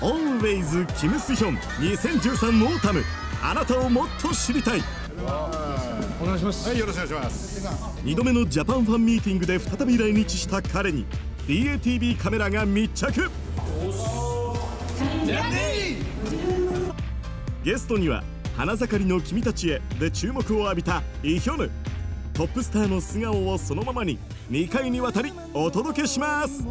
Always キム・スヒョン2013 Autumn。あなたをもっと知りたい。お願いします。はいよろしくお願いします。2度目のジャパンファンミーティングで再び来日した彼に DATV カメラが密着。ゲストには「花盛りの君たちへ」で注目を浴びたイ・ヒョヌトップスターの素顔をそのままに2回にわたりお届けします。